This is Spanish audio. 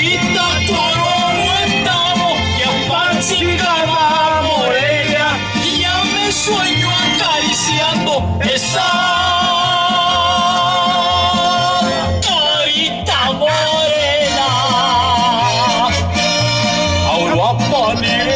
Rosita Toro estamos, ya pancita la morena, y ya me sueño acariciando esa carita morena. Ahora poner